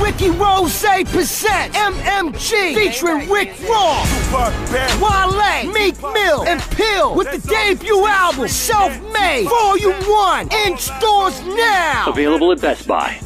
Rick Ross Percent, MMG featuring Rick Ross, Wale, Meek Mill, and Pill with the debut album Self Made Volume 1 in stores now. Available at Best Buy.